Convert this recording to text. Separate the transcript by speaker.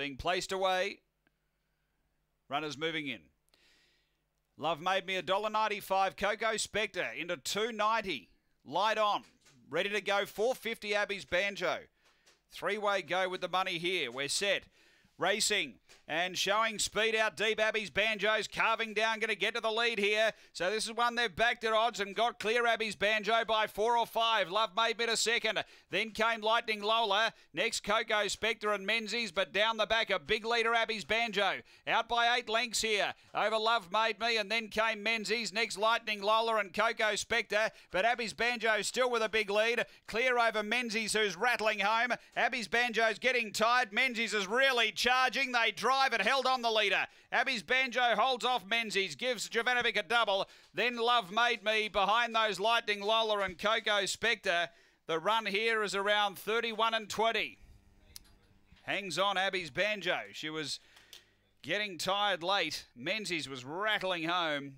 Speaker 1: being placed away. Runners moving in. Love made me a dollar ninety-five. Coco Spectre into two ninety. Light on, ready to go. Four fifty. Abby's banjo. Three-way go with the money here. We're set. Racing and showing speed out deep. Abby's Banjo's carving down, going to get to the lead here. So this is one they've backed at odds and got clear Abby's Banjo by four or five. Love made me a second. Then came Lightning Lola. Next Coco Spectre and Menzies, but down the back a big leader Abby's Banjo. Out by eight lengths here over Love Made Me, and then came Menzies. Next Lightning Lola and Coco Spectre, but Abby's Banjo still with a big lead. Clear over Menzies, who's rattling home. Abby's Banjo's getting tired. Menzies is really charging. They drive it, held on the leader. Abby's Banjo holds off Menzies, gives Jovanovic a double. Then Love Made Me behind those Lightning Lola and Coco Spectre. The run here is around 31 and 20. Hangs on Abby's Banjo. She was getting tired late. Menzies was rattling home.